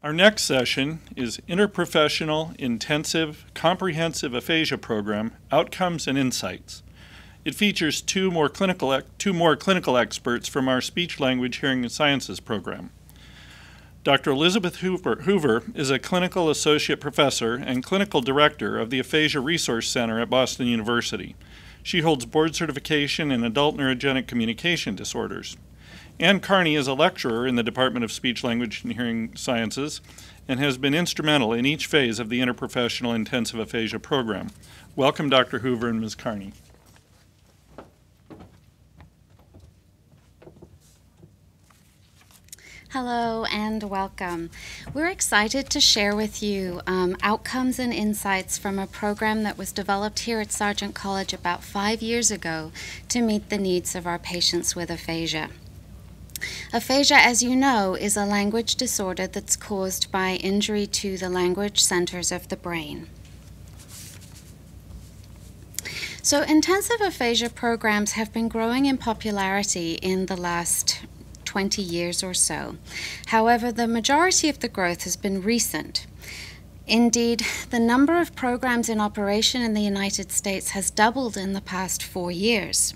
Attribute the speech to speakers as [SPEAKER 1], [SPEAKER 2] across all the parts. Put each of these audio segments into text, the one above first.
[SPEAKER 1] Our next session is Interprofessional Intensive Comprehensive Aphasia Program Outcomes and Insights. It features two more clinical, two more clinical experts from our Speech Language Hearing and Sciences program. Dr. Elizabeth Hoover, Hoover, is a clinical associate professor and clinical director of the Aphasia Resource Center at Boston University. She holds board certification in adult neurogenic communication disorders. Anne Carney is a lecturer in the Department of Speech, Language, and Hearing Sciences and has been instrumental in each phase of the Interprofessional Intensive Aphasia program. Welcome, Dr. Hoover and Ms. Carney.
[SPEAKER 2] Hello and welcome. We're excited to share with you um, outcomes and insights from a program that was developed here at Sargent College about five years ago to meet the needs of our patients with aphasia. Aphasia, as you know, is a language disorder that's caused by injury to the language centers of the brain. So, intensive aphasia programs have been growing in popularity in the last 20 years or so. However, the majority of the growth has been recent. Indeed, the number of programs in operation in the United States has doubled in the past four years.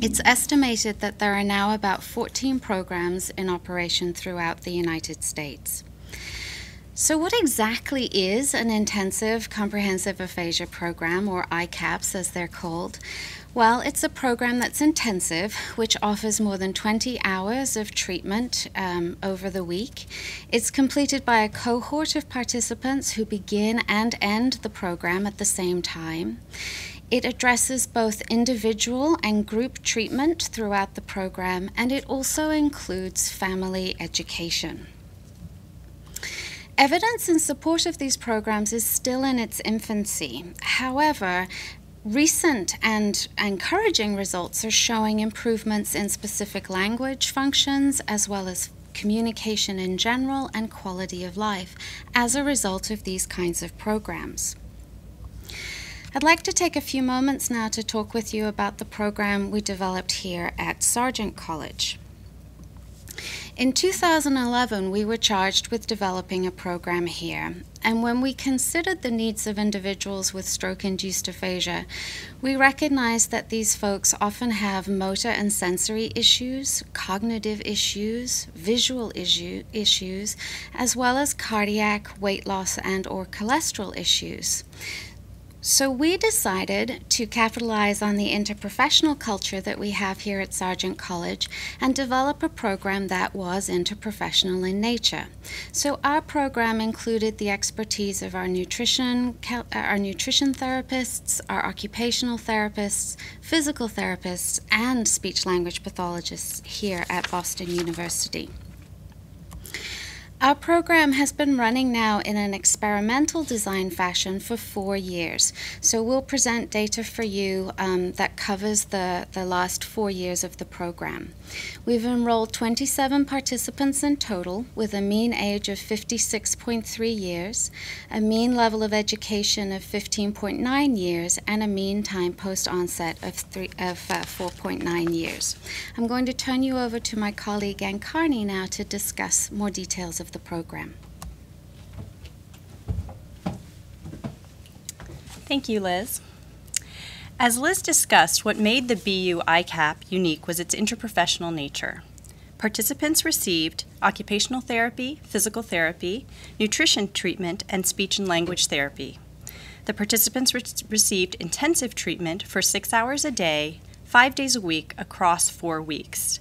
[SPEAKER 2] It's estimated that there are now about 14 programs in operation throughout the United States. So, what exactly is an intensive comprehensive aphasia program, or ICAPS as they're called? Well, it's a program that's intensive, which offers more than 20 hours of treatment um, over the week. It's completed by a cohort of participants who begin and end the program at the same time. It addresses both individual and group treatment throughout the program, and it also includes family education. Evidence in support of these programs is still in its infancy. However, recent and encouraging results are showing improvements in specific language functions as well as communication in general and quality of life as a result of these kinds of programs. I'd like to take a few moments now to talk with you about the program we developed here at Sargent College. In 2011, we were charged with developing a program here, and when we considered the needs of individuals with stroke induced aphasia, we recognized that these folks often have motor and sensory issues, cognitive issues, visual issue, issues, as well as cardiac, weight loss, and or cholesterol issues. So we decided to capitalize on the interprofessional culture that we have here at Sargent College and develop a program that was interprofessional in nature. So our program included the expertise of our nutrition, uh, our nutrition therapists, our occupational therapists, physical therapists, and speech language pathologists here at Boston University. Our program has been running now in an experimental design fashion for four years. So we'll present data for you um, that covers the, the last four years of the program. We've enrolled 27 participants in total with a mean age of 56.3 years, a mean level of education of 15.9 years, and a mean time post onset of, three, of uh, 4.9 years. I'm going to turn you over to my colleague Anne Carney now to discuss more details of of the program.
[SPEAKER 3] Thank you, Liz. As Liz discussed, what made the BU ICAP unique was its interprofessional nature. Participants received occupational therapy, physical therapy, nutrition treatment, and speech and language therapy. The participants re received intensive treatment for six hours a day, five days a week, across four weeks.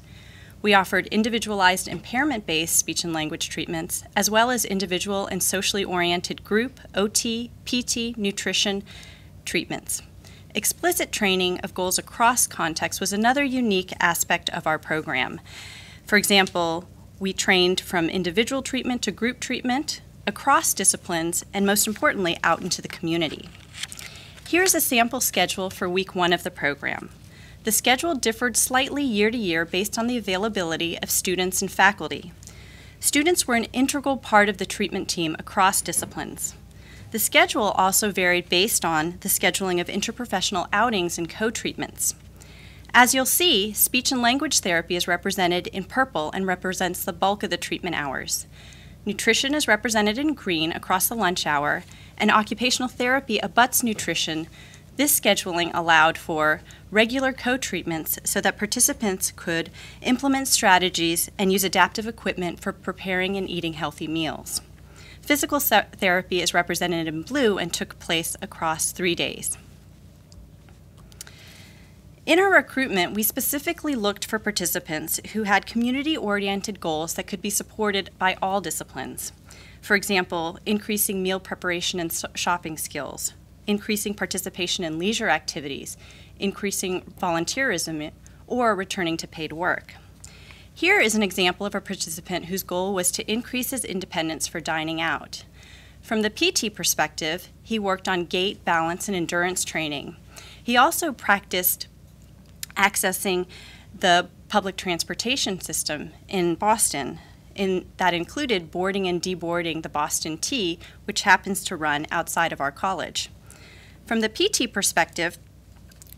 [SPEAKER 3] We offered individualized impairment based speech and language treatments, as well as individual and socially oriented group, OT, PT, nutrition treatments. Explicit training of goals across contexts was another unique aspect of our program. For example, we trained from individual treatment to group treatment, across disciplines, and most importantly, out into the community. Here's a sample schedule for week one of the program. The schedule differed slightly year to year based on the availability of students and faculty. Students were an integral part of the treatment team across disciplines. The schedule also varied based on the scheduling of interprofessional outings and co-treatments. As you'll see, speech and language therapy is represented in purple and represents the bulk of the treatment hours. Nutrition is represented in green across the lunch hour, and occupational therapy abuts nutrition. This scheduling allowed for regular co treatments so that participants could implement strategies and use adaptive equipment for preparing and eating healthy meals. Physical therapy is represented in blue and took place across three days. In our recruitment, we specifically looked for participants who had community oriented goals that could be supported by all disciplines. For example, increasing meal preparation and shopping skills, increasing participation in leisure activities, increasing volunteerism, or returning to paid work. Here is an example of a participant whose goal was to increase his independence for dining out. From the PT perspective, he worked on gait, balance, and endurance training. He also practiced accessing the public transportation system in Boston. In, that included boarding and deboarding the Boston T, which happens to run outside of our college. From the PT perspective,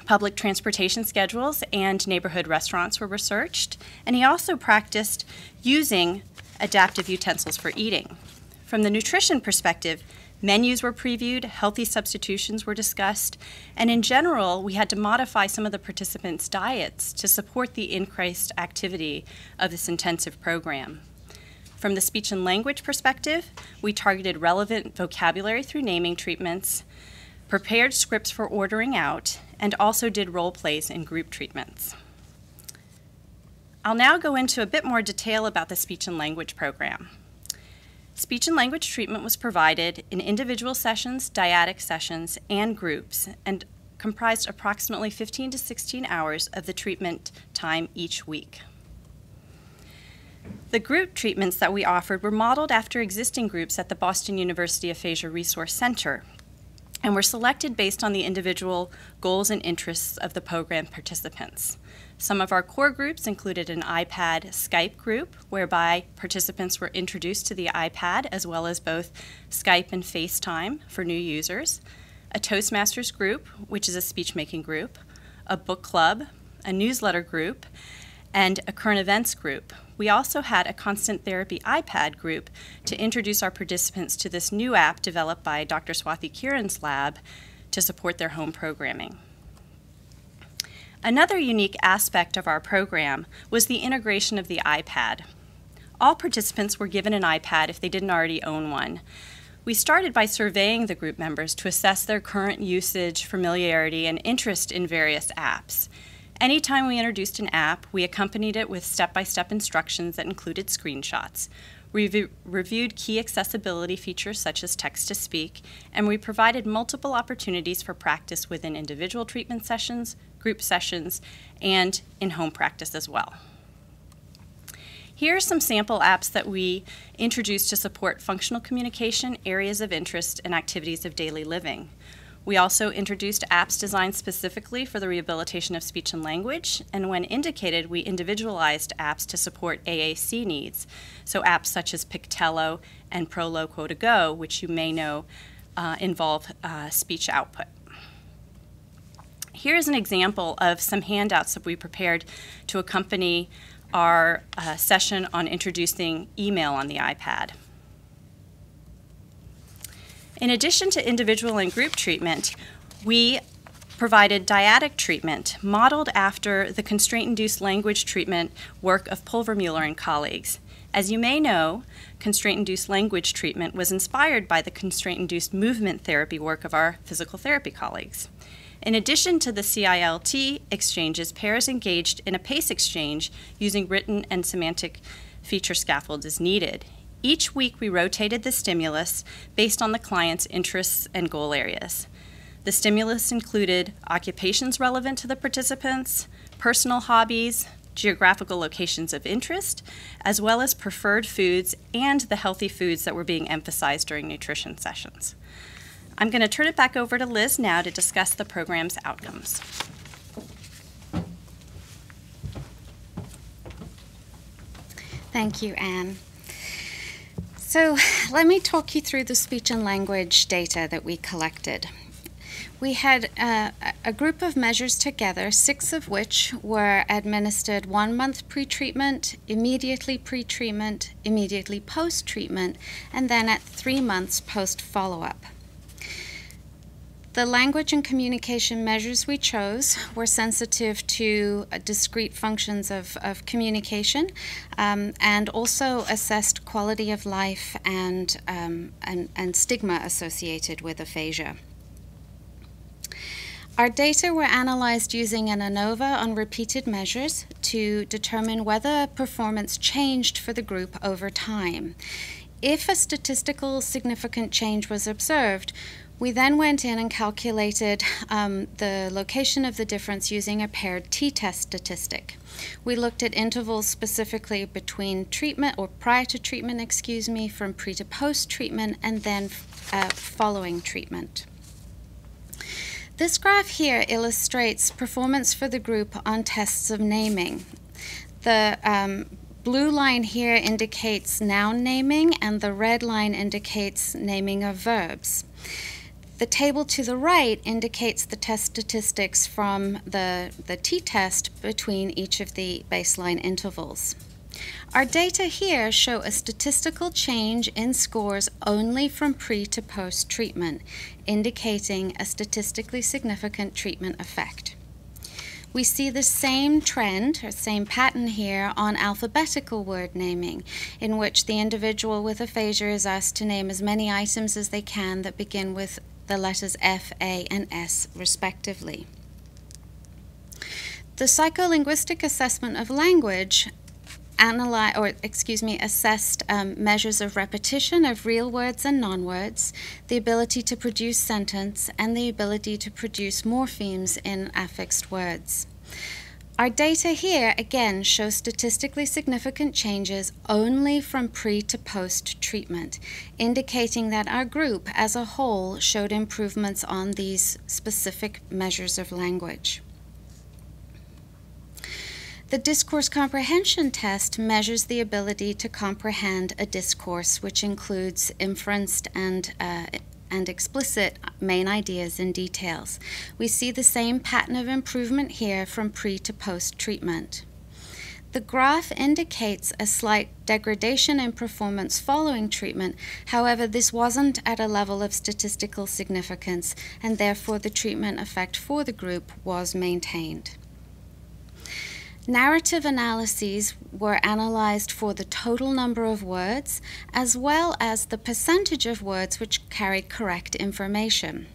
[SPEAKER 3] public transportation schedules and neighborhood restaurants were researched, and he also practiced using adaptive utensils for eating. From the nutrition perspective, Menus were previewed, healthy substitutions were discussed, and in general, we had to modify some of the participants' diets to support the increased activity of this intensive program. From the speech and language perspective, we targeted relevant vocabulary through naming treatments, prepared scripts for ordering out, and also did role plays in group treatments. I'll now go into a bit more detail about the speech and language program. Speech and language treatment was provided in individual sessions, dyadic sessions, and groups, and comprised approximately 15 to 16 hours of the treatment time each week. The group treatments that we offered were modeled after existing groups at the Boston University Aphasia Resource Center and were selected based on the individual goals and interests of the program participants. Some of our core groups included an iPad Skype group, whereby participants were introduced to the iPad as well as both Skype and FaceTime for new users, a Toastmasters group, which is a speech making group, a book club, a newsletter group, and a current events group. We also had a Constant Therapy iPad group to introduce our participants to this new app developed by Dr. Swathi Kiran's lab to support their home programming. Another unique aspect of our program was the integration of the iPad. All participants were given an iPad if they didn't already own one. We started by surveying the group members to assess their current usage, familiarity, and interest in various apps. Anytime we introduced an app, we accompanied it with step by step instructions that included screenshots. We reviewed key accessibility features such as text to speak, and we provided multiple opportunities for practice within individual treatment sessions, group sessions, and in home practice as well. Here are some sample apps that we introduced to support functional communication, areas of interest, and activities of daily living. We also introduced apps designed specifically for the rehabilitation of speech and language, and when indicated, we individualized apps to support AAC needs. So apps such as Pictello and Proloquo2Go, which you may know uh, involve uh, speech output. Here's an example of some handouts that we prepared to accompany our uh, session on introducing email on the iPad. In addition to individual and group treatment, we provided dyadic treatment modeled after the constraint-induced language treatment work of Pulvermuller and colleagues. As you may know, constraint-induced language treatment was inspired by the constraint-induced movement therapy work of our physical therapy colleagues. In addition to the CILT exchanges, pairs engaged in a PACE exchange using written and semantic feature scaffolds as needed. Each week, we rotated the stimulus based on the client's interests and goal areas. The stimulus included occupations relevant to the participants, personal hobbies, geographical locations of interest, as well as preferred foods and the healthy foods that were being emphasized during nutrition sessions. I'm going to turn it back over to Liz now to discuss the program's outcomes.
[SPEAKER 2] Thank you, Anne. So let me talk you through the speech and language data that we collected. We had uh, a group of measures together, six of which were administered one month pre treatment, immediately pre treatment, immediately post treatment, and then at three months post follow up. The language and communication measures we chose were sensitive to uh, discrete functions of, of communication um, and also assessed quality of life and, um, and, and stigma associated with aphasia. Our data were analyzed using an ANOVA on repeated measures to determine whether performance changed for the group over time. If a statistical significant change was observed, we then went in and calculated um, the location of the difference using a paired t-test statistic. We looked at intervals specifically between treatment or prior to treatment, excuse me, from pre to post treatment, and then uh, following treatment. This graph here illustrates performance for the group on tests of naming. The um, blue line here indicates noun naming, and the red line indicates naming of verbs. The table to the right indicates the test statistics from the, the t-test between each of the baseline intervals. Our data here show a statistical change in scores only from pre to post treatment, indicating a statistically significant treatment effect. We see the same trend or same pattern here on alphabetical word naming, in which the individual with aphasia is asked to name as many items as they can that begin with the letters F, A, and S, respectively. The psycholinguistic assessment of language analyze or excuse me assessed um, measures of repetition of real words and non-words the ability to produce sentence and the ability to produce morphemes in affixed words our data here again shows statistically significant changes only from pre to post treatment, indicating that our group as a whole showed improvements on these specific measures of language. The discourse comprehension test measures the ability to comprehend a discourse, which includes inferenced and uh, and explicit main ideas and details. We see the same pattern of improvement here from pre to post treatment. The graph indicates a slight degradation in performance following treatment. However, this wasn't at a level of statistical significance, and therefore the treatment effect for the group was maintained. Narrative analyses were analyzed for the total number of words as well as the percentage of words which carried correct information.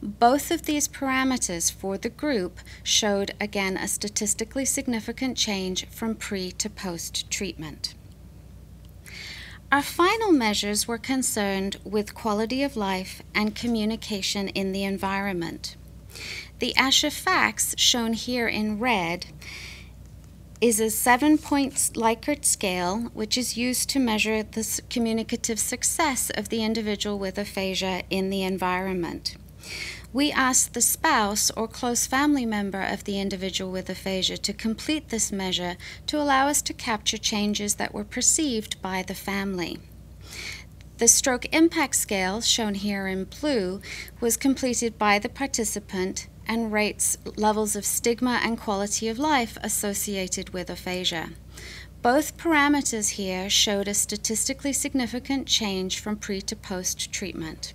[SPEAKER 2] Both of these parameters for the group showed again a statistically significant change from pre to post treatment. Our final measures were concerned with quality of life and communication in the environment. The ASHA FACS, shown here in red, is a seven point Likert scale, which is used to measure the communicative success of the individual with aphasia in the environment. We asked the spouse or close family member of the individual with aphasia to complete this measure to allow us to capture changes that were perceived by the family. The stroke impact scale, shown here in blue, was completed by the participant and rates levels of stigma and quality of life associated with aphasia. Both parameters here showed a statistically significant change from pre to post treatment.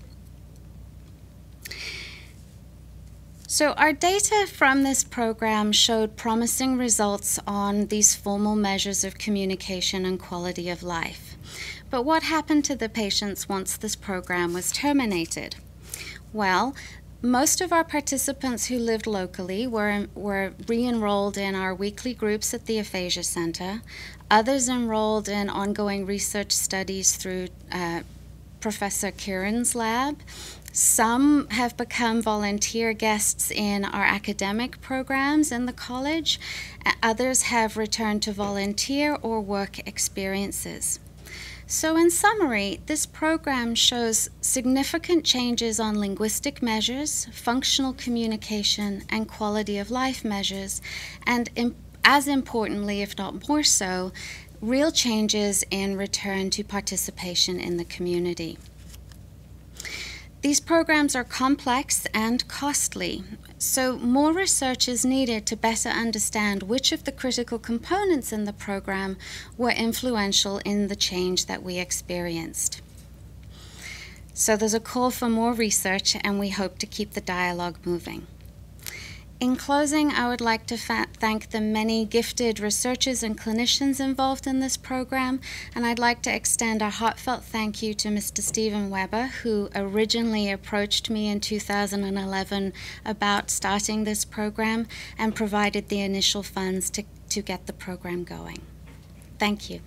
[SPEAKER 2] So, our data from this program showed promising results on these formal measures of communication and quality of life. But what happened to the patients once this program was terminated? Well, most of our participants who lived locally were, were re enrolled in our weekly groups at the Aphasia Center. Others enrolled in ongoing research studies through uh, Professor Kiran's lab. Some have become volunteer guests in our academic programs in the college. Others have returned to volunteer or work experiences. So, in summary, this program shows significant changes on linguistic measures, functional communication, and quality of life measures, and as importantly, if not more so, real changes in return to participation in the community. These programs are complex and costly, so more research is needed to better understand which of the critical components in the program were influential in the change that we experienced. So there's a call for more research, and we hope to keep the dialogue moving. In closing, I would like to thank the many gifted researchers and clinicians involved in this program, and I'd like to extend a heartfelt thank you to Mr. Stephen Weber, who originally approached me in 2011 about starting this program and provided the initial funds to, to get the program going. Thank you.